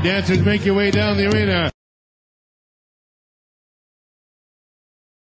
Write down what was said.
Dancers, make your way down the arena.